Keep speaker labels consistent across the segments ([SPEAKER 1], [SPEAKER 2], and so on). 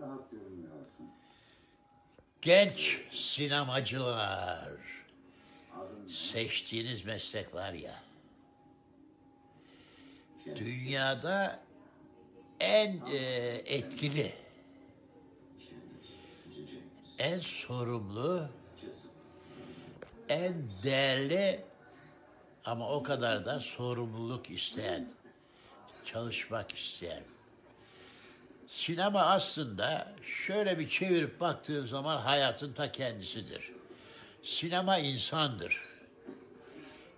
[SPEAKER 1] Rahat görünmüyorsun.
[SPEAKER 2] Genç sinemacılar. Seçtiğiniz meslek var ya. Dünyada en e, etkili, en sorumlu, en değerli ama o kadar da sorumluluk isteyen, çalışmak isteyen. Sinema aslında şöyle bir çevirip baktığın zaman hayatın ta kendisidir. Sinema insandır.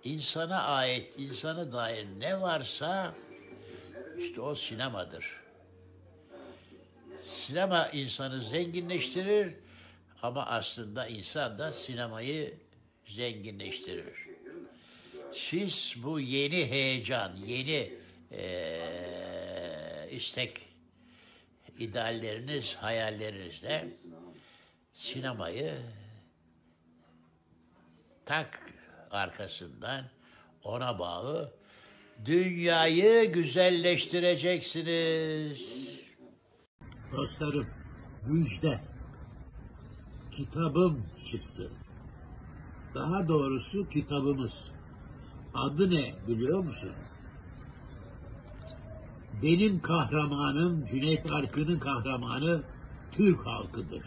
[SPEAKER 2] İnsana ait, insana dair ne varsa işte o sinemadır. Sinema insanı zenginleştirir ama aslında insan da sinemayı zenginleştirir. Siz bu yeni heyecan, yeni eee, istek, idealleriniz, hayallerinizle sinemayı tak arkasından ona bağlı dünyayı güzelleştireceksiniz. Dostlarım, müjde. Kitabım çıktı. Daha doğrusu kitabımız. Adı ne biliyor musun? Benim kahramanım Cüneyt Arkın'ın kahramanı Türk halkıdır.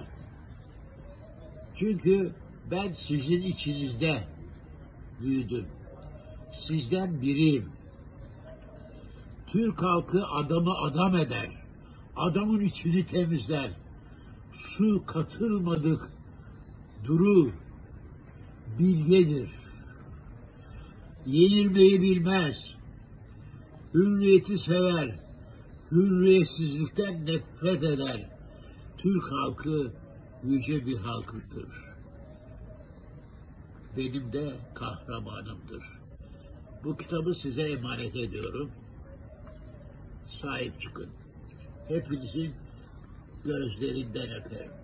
[SPEAKER 2] Çünkü ben sizin içinizde büyüdüm. Sizden biriyim. Türk halkı adamı adam eder. Adamın içini temizler. Su katılmadık duru bilgedir. Yenilmeyi bilmez. Hürriyeti sever. Hürriyetsizlikten nefret eder. Türk halkı yüce bir halkıdır. Benim de kahramanımdır. Bu kitabı size emanet ediyorum. Sahip çıkın. Hepinizin gözlerinden öperim.